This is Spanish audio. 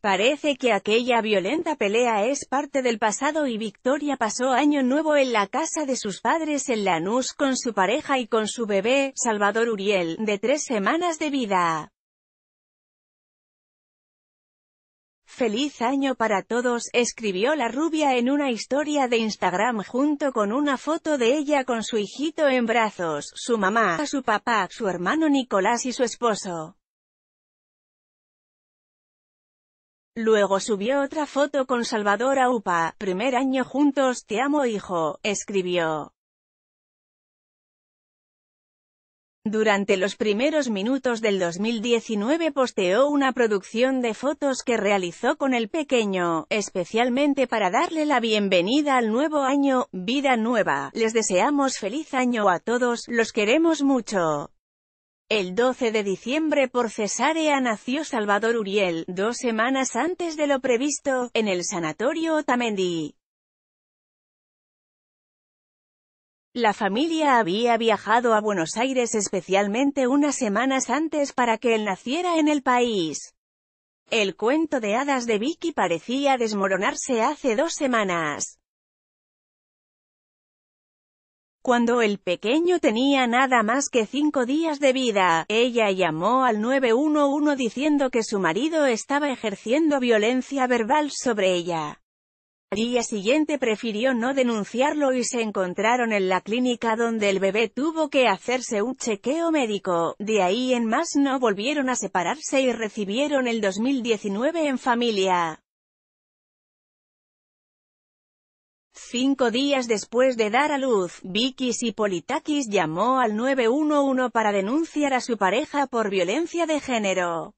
Parece que aquella violenta pelea es parte del pasado y Victoria pasó año nuevo en la casa de sus padres en Lanús con su pareja y con su bebé, Salvador Uriel, de tres semanas de vida. Feliz año para todos, escribió la rubia en una historia de Instagram junto con una foto de ella con su hijito en brazos, su mamá, su papá, su hermano Nicolás y su esposo. Luego subió otra foto con Salvador Aupa, primer año juntos, te amo hijo, escribió. Durante los primeros minutos del 2019 posteó una producción de fotos que realizó con el pequeño, especialmente para darle la bienvenida al nuevo año, vida nueva. Les deseamos feliz año a todos, los queremos mucho. El 12 de diciembre por cesárea nació Salvador Uriel, dos semanas antes de lo previsto, en el Sanatorio Otamendi. La familia había viajado a Buenos Aires especialmente unas semanas antes para que él naciera en el país. El cuento de hadas de Vicky parecía desmoronarse hace dos semanas. Cuando el pequeño tenía nada más que cinco días de vida, ella llamó al 911 diciendo que su marido estaba ejerciendo violencia verbal sobre ella. Al día siguiente prefirió no denunciarlo y se encontraron en la clínica donde el bebé tuvo que hacerse un chequeo médico. De ahí en más no volvieron a separarse y recibieron el 2019 en familia. Cinco días después de dar a luz, Vicky Sipolitakis llamó al 911 para denunciar a su pareja por violencia de género.